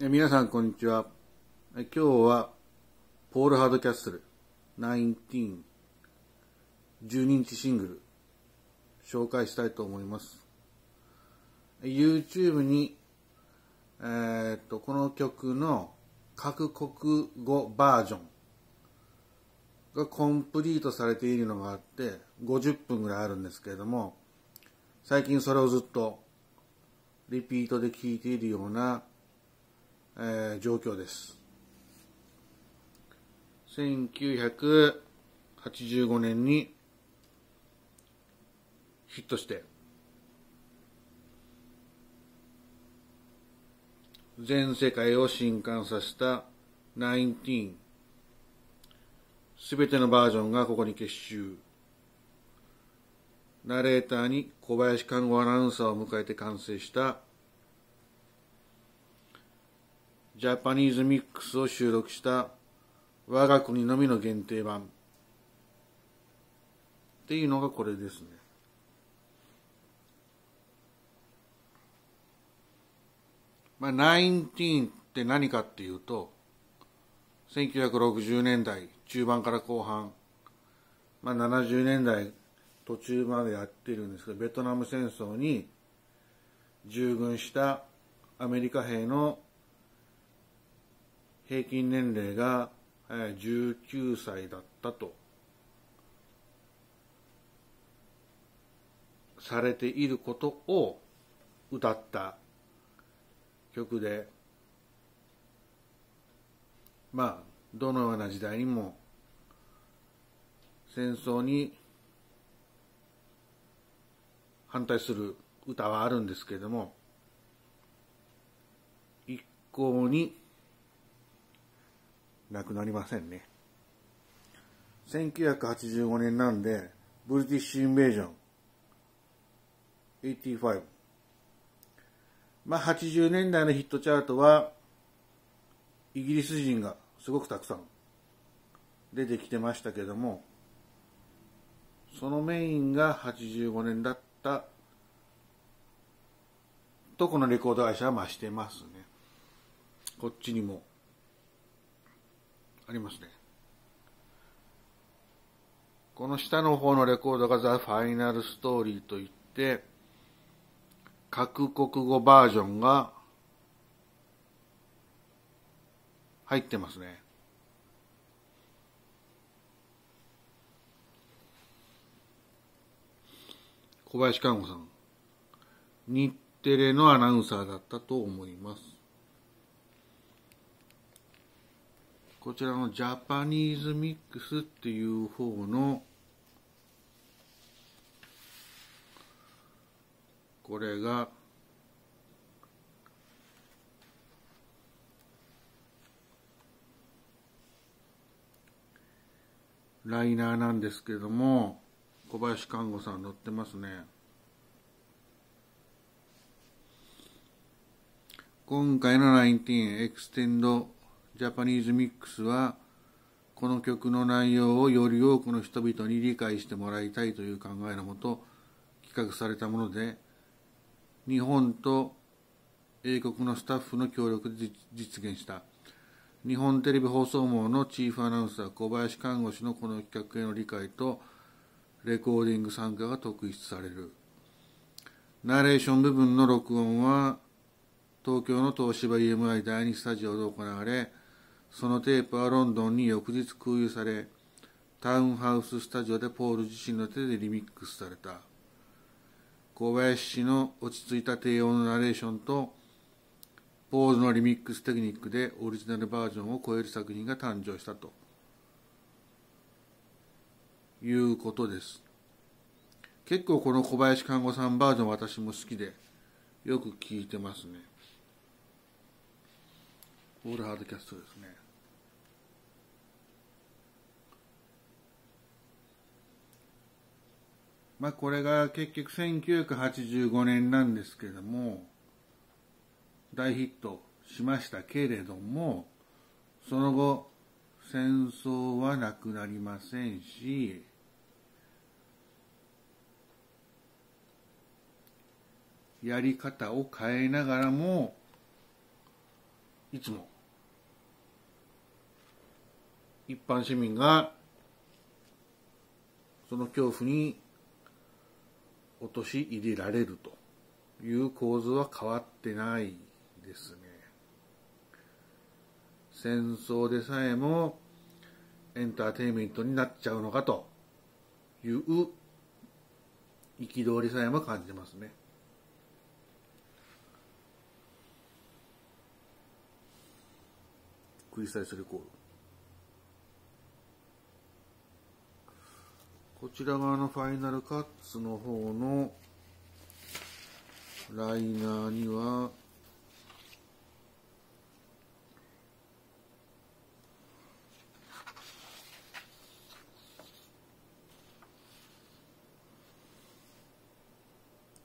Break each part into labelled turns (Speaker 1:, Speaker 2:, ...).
Speaker 1: え皆さんこんにちは。え今日は、ポール・ハードキャッスル19、12日シングル、紹介したいと思います。YouTube に、えーっと、この曲の各国語バージョンがコンプリートされているのがあって、50分ぐらいあるんですけれども、最近それをずっとリピートで聴いているような、えー状況です。1985年にヒットして、全世界を震撼させた19すべてのバージョンがここに結集ナレーターに小林看護アナウンサーを迎えて完成したジャパニーズミックスを収録した我が国のみの限定版っていうのがこれですね。まあ、19って何かっていうと、1960年代中盤から後半、まあ、70年代途中までやってるんですけど、ベトナム戦争に従軍したアメリカ兵の平均年齢が19歳だったと。されていることを歌った曲でまあどのような時代にも戦争に反対する歌はあるんですけれども一向になくなりませんね。1985年なんで、ブリティッシュインベージョン、85。まあ80年代のヒットチャートは、イギリス人がすごくたくさん出てきてましたけども、そのメインが85年だったとこのレコード会社は増してますね。こっちにもありますね。この下の方のレコードがザ・ファイナルストーリーといって、各国語バージョンが入ってますね。小林看護さん。日テレのアナウンサーだったと思います。こちらのジャパニーズミックスっていう方のこれがライナーなんですけども小林看護さん載ってますね。今回の19エクステンドジャパニーズミックスはこの曲の内容をより多くの人々に理解してもらいたいという考えのもと企画されたもので日本と英国のスタッフの協力で実現した。日本テレビ放送網のチーフアナウンサー小林看護師のこの企画への理解とレコーディング参加が特筆される。ナレーション部分の録音は東京の東芝 EMI 第2スタジオで行われそのテープはロンドンに翌日空輸されタウンハウススタジオでポール自身の手でリミックスされた。小林氏の落ち着いた低音のナレーションとポーズのリミックステクニックでオリジナルバージョンを超える作品が誕生したと。いうことです。結構この小林看護さんバージョン私も好きでよく聞いてますね。オールハードキャストですね。まあこれが結局1985年なんですけども大ヒットしましたけれどもその後戦争はなくなりませんしやり方を変えながらもいつも一般市民がその恐怖に陥れられるという構図は変わってないですね。戦争でさえもエンターテインメントになっちゃうのかという憤りさえも感じますね。クリスタルスレコード。こちら側のファイナルカッツの方のライナーには、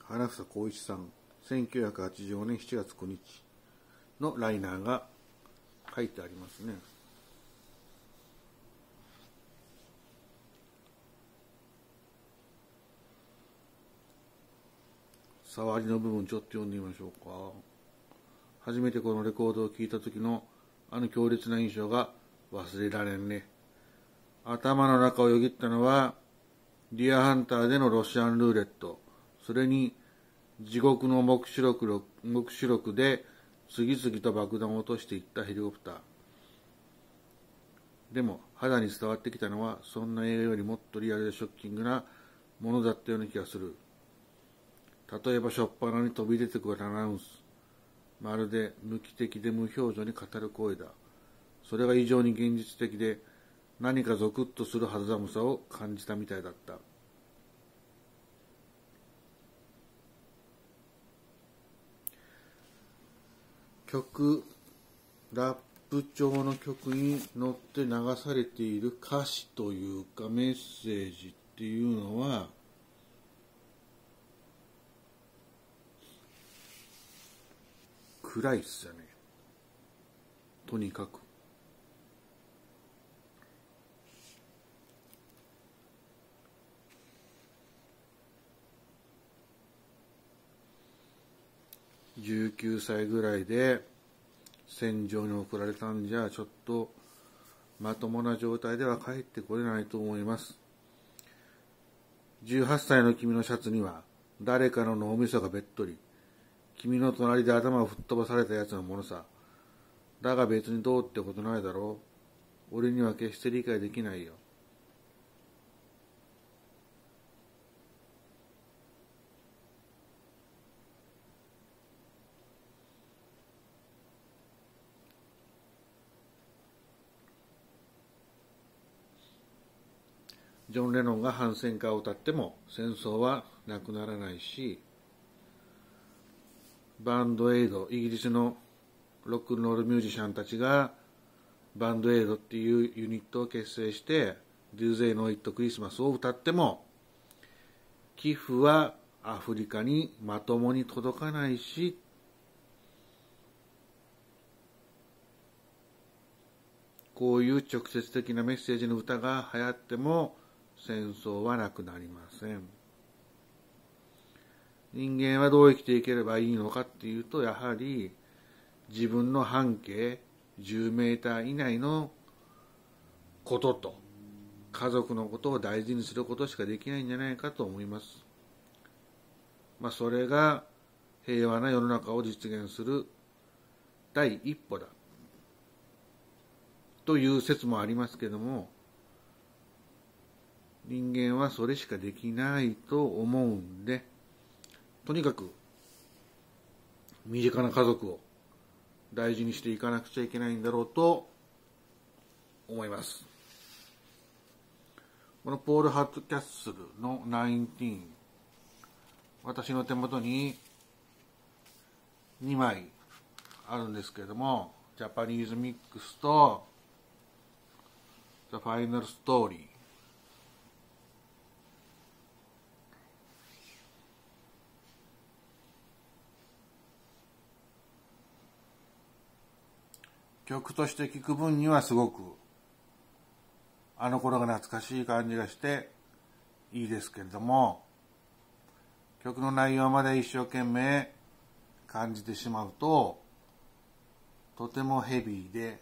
Speaker 1: 花房光一さん、1985年7月9日のライナーが書いてありますね。触りの部分ちょっと読んでみましょうか。初めてこのレコードを聴いた時のあの強烈な印象が忘れられんね。頭の中をよぎったのは、ディアハンターでのロシアンルーレット、それに地獄の目視録目視録で次々と爆弾を落としていったヘリコプター。でも肌に伝わってきたのはそんな映画よりもっとリアルでショッキングなものだったような気がする。例えば、しょっぱなに飛び出てくるアナウンス。まるで無機的で無表情に語る声だ。それが異常に現実的で、何かゾクッとする肌寒さを感じたみたいだった。曲、ラップ調の曲に乗って流されている歌詞というかメッセージっていうのは、暗いっすよね。とにかく。19歳ぐらいで戦場に送られたんじゃちょっとまともな状態では帰ってこれないと思います。18歳の君のシャツには誰かの脳みそがべっとり。君の隣で頭を吹っ飛ばされた奴のものさ。だが別にどうってことないだろう。俺には決して理解できないよ。ジョン・レノンが反戦歌を歌っても戦争はなくならないしバンドエイド、イギリスのロックンロールミュージシャンたちがバンドエイドっていうユニットを結成して Do They Know It Christmas を歌っても寄付はアフリカにまともに届かないしこういう直接的なメッセージの歌が流行っても戦争はなくなりません。人間はどう生きていければいいのかっていうと、やはり自分の半径10メーター以内のことと、家族のことを大事にすることしかできないんじゃないかと思います。まあ、それが平和な世の中を実現する第一歩だ。という説もありますけども、人間はそれしかできないと思うんで、とにかく身近な家族を大事にしていかなくちゃいけないんだろうと思います。このポール・ハットキャッスルの19私の手元に2枚あるんですけれどもジャパニーズミックスと The Final Story 曲として聴く分にはすごくあの頃が懐かしい感じがしていいですけれども曲の内容まで一生懸命感じてしまうととてもヘビーで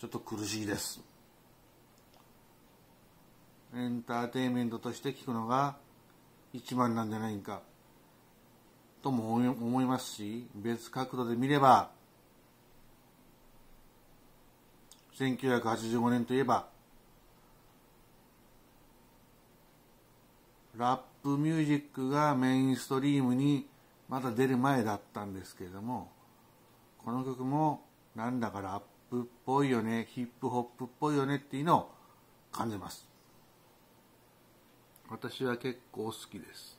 Speaker 1: ちょっと苦しいです。エンターテインメントとして聞くのが一番なんじゃないかとも思いますし別角度で見れば1985年といえばラップミュージックがメインストリームにまだ出る前だったんですけれどもこの曲もなんだかラップっぽいよねヒップホップっぽいよねっていうのを感じます。私は結構好きです。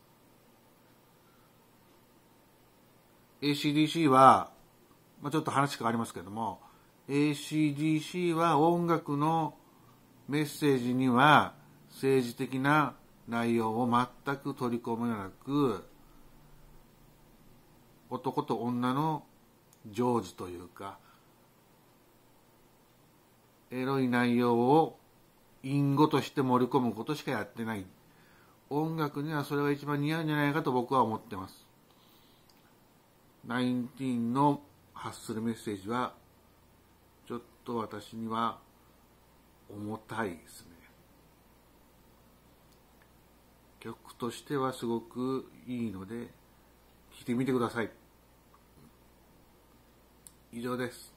Speaker 1: ACDC は、まあ、ちょっと話変わりますけども ACDC は音楽のメッセージには政治的な内容を全く取り込むなく男と女の常時というかエロい内容を隠語として盛り込むことしかやってない。音楽にはそれが一番似合うんじゃないかと僕は思ってます。ナインティーンの発するメッセージはと私には重たいですね。曲としてはすごくいいので聴いてみてください。以上です。